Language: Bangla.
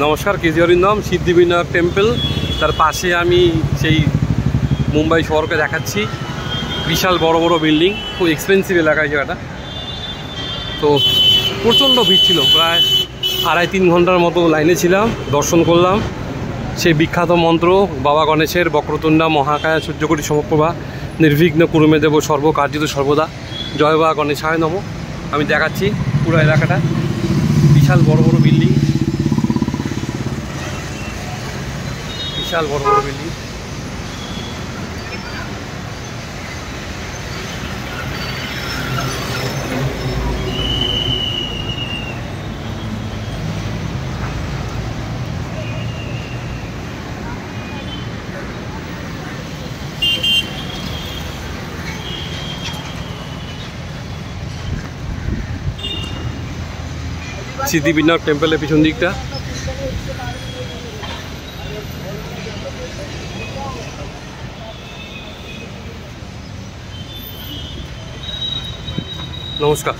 নমস্কার কেজিওরির নাম, সিদ্ধিবিনায়ক টেম্পল। তার পাশে আমি সেই মুম্বাই শহরকে দেখাচ্ছি। বিশাল বড় বড় বিল্ডিং, খুব এক্সপেন্সিভ এলাকায় জায়গাটা তো প্রচণ্ড ভিড় ছিল, প্রায় আড়াই তিন ঘণ্টার মতো লাইনে ছিলাম, দর্শন করলাম। সেই বিখ্যাত মন্ত্র, বাবা গণেশের বক্রতুণ্ডা, মহাকায়া সূর্যকরী সমপ্রভা, নির্বিঘ্ন কুরুমে দেব সর্বকার্যিত সর্বদা। জয় বা গণেশায় নম। আমি দেখাচ্ছি পুরো এলাকাটা। বিশাল বড় বড় বিল্ডিং। বিশাল বড় বড় বিল্ডিং। সিদ্ধিবিনায়ক টেম্পলের পিছন দিকটা। নমস্কার।